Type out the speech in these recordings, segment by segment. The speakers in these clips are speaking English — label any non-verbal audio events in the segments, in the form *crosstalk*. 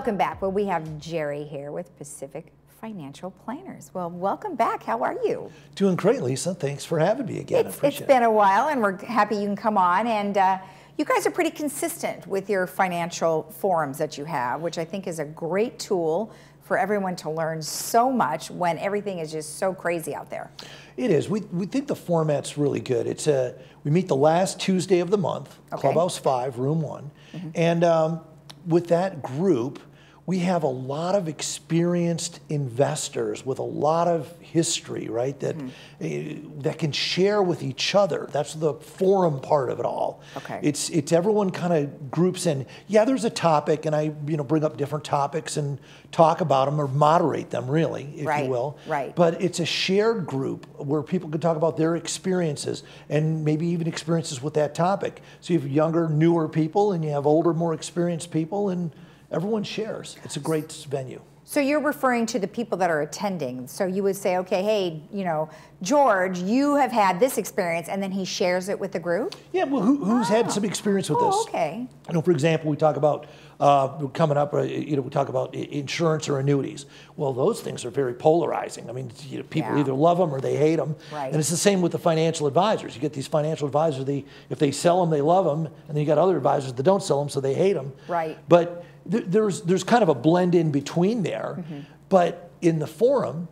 Welcome back. Well, we have Jerry here with Pacific Financial Planners. Well, welcome back. How are you? Doing great, Lisa. Thanks for having me again. It's, it's been a while, and we're happy you can come on. And uh, you guys are pretty consistent with your financial forums that you have, which I think is a great tool for everyone to learn so much when everything is just so crazy out there. It is. We, we think the format's really good. It's a, we meet the last Tuesday of the month, okay. Clubhouse 5, Room one mm -hmm. And um, with that group, we have a lot of experienced investors with a lot of history, right? That mm-hmm. that can share with each other. That's the forum part of it all. Okay. It's it's everyone kind of groups in. Yeah, there's a topic, and I you know bring up different topics and talk about them or moderate them, really, if right. you will. Right. But it's a shared group where people can talk about their experiences and maybe even experiences with that topic. So you have younger, newer people, and you have older, more experienced people, and everyone shares. It's a great venue. So you're referring to the people that are attending. So you would say, okay, hey, you know, George, you have had this experience, and then he shares it with the group. Yeah, well, who, who's oh. had some experience with oh, this? Okay. You know, for example, we talk about uh, coming up. Uh, you know, we talk about insurance or annuities. Well, those things are very polarizing. I mean, you know, people yeah. either love them or they hate them. Right. And it's the same with the financial advisors. You get these financial advisors. They, if they sell them, they love them, and then you got other advisors that don't sell them, so they hate them. Right. But there's, there's kind of a blend in between there. Mm-hmm. But in the forum,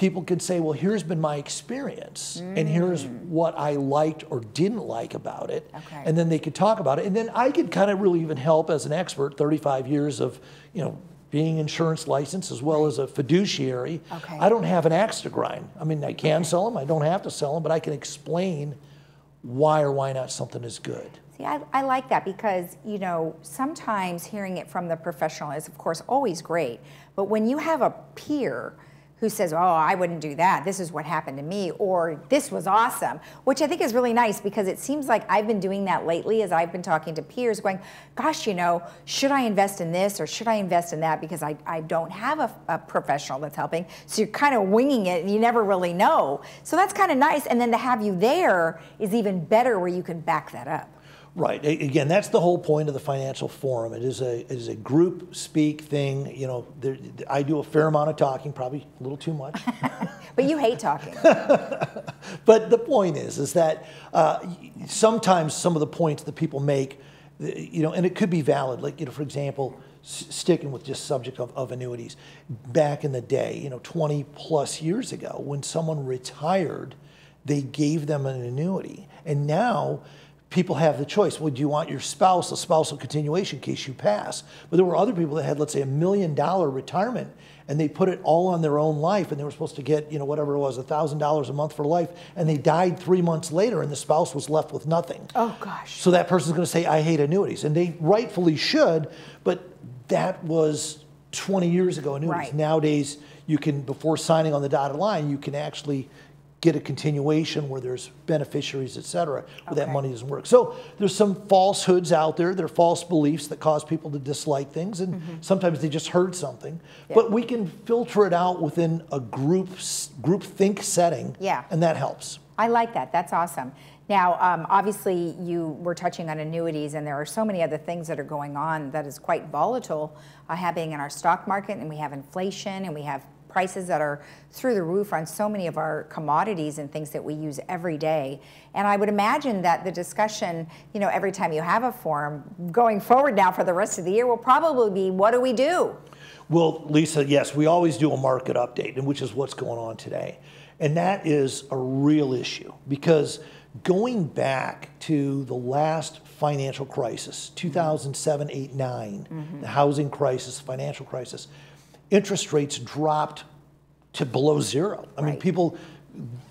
people can say, well, here's been my experience, mm. and here's mm. what I liked or didn't like about it. Okay. And then they could talk about it. And then I could kind of really even help as an expert, 35 years of, you know, being insurance licensed as well as a fiduciary. Okay. I don't have an axe to grind. I mean, I can okay. sell them, I don't have to sell them, but I can explain why or why not something is good. See, I, I like that because, you know, sometimes hearing it from the professional is, of course, always great. But when you have a peer who says, oh, I wouldn't do that. This is what happened to me, or this was awesome, which I think is really nice because it seems like I've been doing that lately as I've been talking to peers going, gosh, you know, should I invest in this or should I invest in that because I, I don't have a, a professional that's helping. So you're kind of winging it and you never really know. So that's kind of nice. And then to have you there is even better where you can back that up. Right. Again, that's the whole point of the financial forum. It is a it is a group speak thing. You know, there, I do a fair amount of talking, probably a little too much. *laughs* but you hate talking. *laughs* but the point is, is that uh, sometimes some of the points that people make, you know, and it could be valid. Like you know, for example, sticking with just subject of, of annuities, back in the day, you know, 20 plus years ago, when someone retired, they gave them an annuity, and now people have the choice. Well, do you want your spouse a spousal continuation in case you pass? But there were other people that had, let's say, a million dollar retirement and they put it all on their own life and they were supposed to get, you know, whatever it was, a $1,000 a month for life and they died three months later and the spouse was left with nothing. Oh, gosh. So that person's going to say, I hate annuities. And they rightfully should, but that was 20 years ago annuities. Right. Nowadays, you can, before signing on the dotted line, you can actually get a continuation where there's beneficiaries, et cetera, where okay. that money doesn't work. So there's some falsehoods out there. There are false beliefs that cause people to dislike things, and mm-hmm. sometimes they just heard something. Yeah. But we can filter it out within a group group think setting, yeah. and that helps. I like that. That's awesome. Now, um, obviously, you were touching on annuities, and there are so many other things that are going on that is quite volatile uh, happening in our stock market, and we have inflation, and we have prices that are through the roof on so many of our commodities and things that we use every day. And I would imagine that the discussion, you know, every time you have a forum going forward now for the rest of the year will probably be what do we do? Well, Lisa, yes, we always do a market update, and which is what's going on today. And that is a real issue because going back to the last financial crisis, 2007, 8, 9, mm-hmm. the housing crisis, financial crisis, interest rates dropped to below zero. I right. mean, people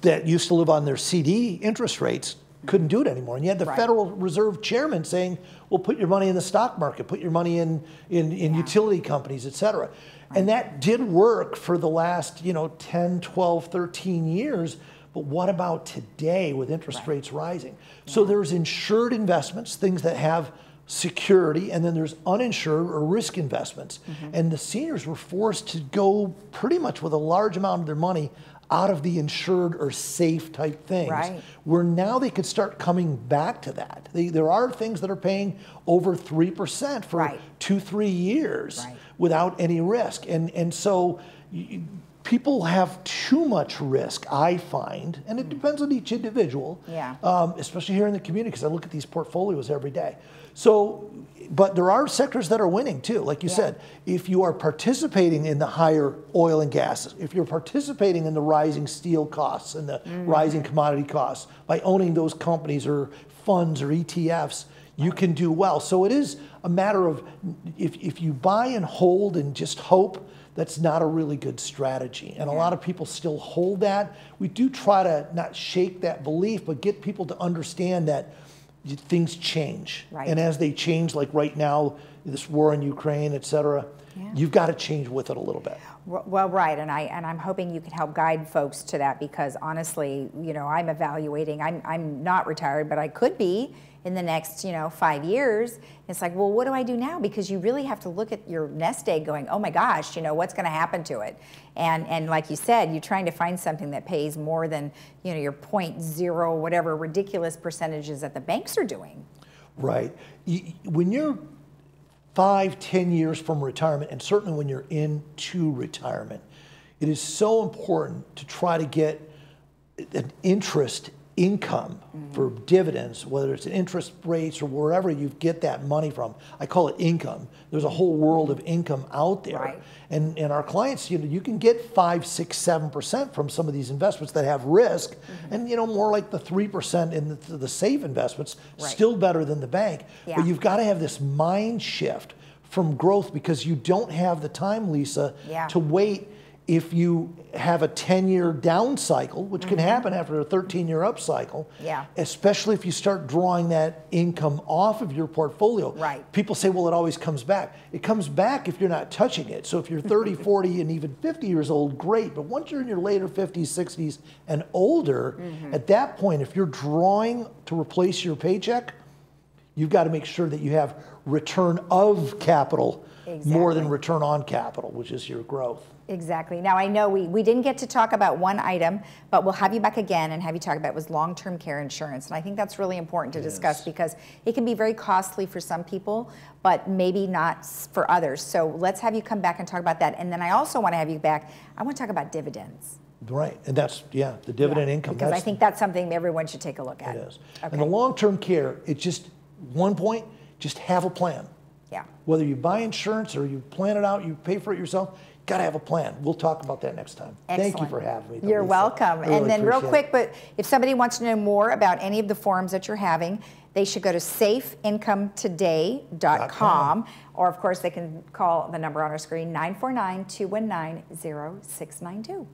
that used to live on their CD interest rates couldn't do it anymore. And you had the right. Federal Reserve chairman saying, well, put your money in the stock market, put your money in, in, in yeah. utility companies, et cetera. Right. And that did work for the last, you know, 10, 12, 13 years. But what about today with interest right. rates rising? Yeah. So there's insured investments, things that have security, and then there's uninsured or risk investments. Mm-hmm. And the seniors were forced to go pretty much with a large amount of their money out of the insured or safe type things. Right. Where now they could start coming back to that. They, there are things that are paying over 3% for Right. two, three years Right. without any risk. And, and so y- people have too much risk, I find, and it depends on each individual, Yeah. um, especially here in the community, because I look at these portfolios every day. So, but there are sectors that are winning too. Like you Yeah. said, if you are participating in the higher oil and gas, if you're participating in the rising steel costs and the Mm-hmm. rising commodity costs by owning those companies or funds or ETFs, you can do well. So it is a matter of if, if you buy and hold and just hope, that's not a really good strategy. And a lot of people still hold that. We do try to not shake that belief, but get people to understand that things change. Right. And as they change, like right now, this war in Ukraine, et cetera, Yeah. you've got to change with it a little bit. Well, right, and I and I'm hoping you can help guide folks to that because honestly, you know, I'm evaluating. I'm I'm not retired, but I could be in the next, you know, five years. It's like, well, what do I do now? Because you really have to look at your nest egg, going, oh my gosh, you know, what's going to happen to it? And and like you said, you're trying to find something that pays more than you know your point zero whatever ridiculous percentages that the banks are doing. Right. When you're five, ten years from retirement, and certainly when you're into retirement, it is so important to try to get an interest income for dividends, whether it's interest rates or wherever you get that money from. I call it income. There's a whole world of income out there. Right. And, and our clients, you know, you can get five, six, seven percent from some of these investments that have risk, Mm-hmm. and you know, more like the three percent in the, the safe investments, Right. still better than the bank. Yeah. But you've got to have this mind shift from growth because you don't have the time, Lisa, Yeah. to wait if you have a 10 year down cycle, which can happen after a 13 year up cycle. Mm-hmm. Yeah. Especially if you start drawing that income off of your portfolio. Right. People say, well, it always comes back. It comes back if you're not touching it. So if you're 30, *laughs* 40, and even 50 years old, great. But once you're in your later 50s, 60s, and older, Mm-hmm. at that point, if you're drawing to replace your paycheck, you've got to make sure that you have return of capital more than return on capital, which is your growth. Exactly. Now I know we, we didn't get to talk about one item, but we'll have you back again and have you talk about was long-term care insurance. And I think that's really important to discuss because it can be very costly for some people, but maybe not for others. So let's have you come back and talk about that. And then I also want to have you back. I want to talk about dividends. Right, and that's, yeah, the dividend Yeah, income. Because I think that's something everyone should take a look at. It is. Okay. And the long-term care, it's just, one point, just have a plan. Yeah. Whether you buy insurance or you plan it out, you pay for it yourself, gotta have a plan. We'll talk about that next time. Thank you for having me. You're Lisa. welcome. Really and then, real appreciate it. quick, but if somebody wants to know more about any of the forums that you're having, they should go to safeincometoday.com. Or, of course, they can call the number on our screen 949 219 0692.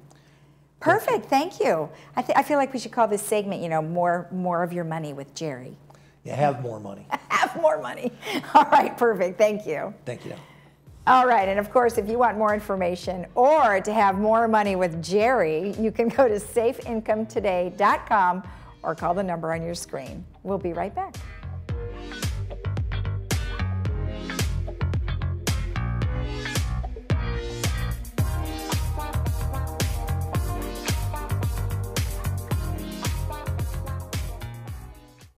Perfect. Thank you. I, th- I feel like we should call this segment, you know, more more of your money with Jerry. You have more money. *laughs* More money. *laughs* All right, perfect. Thank you. Thank you. All right, and of course, if you want more information or to have more money with Jerry, you can go to safeincometoday.com or call the number on your screen. We'll be right back.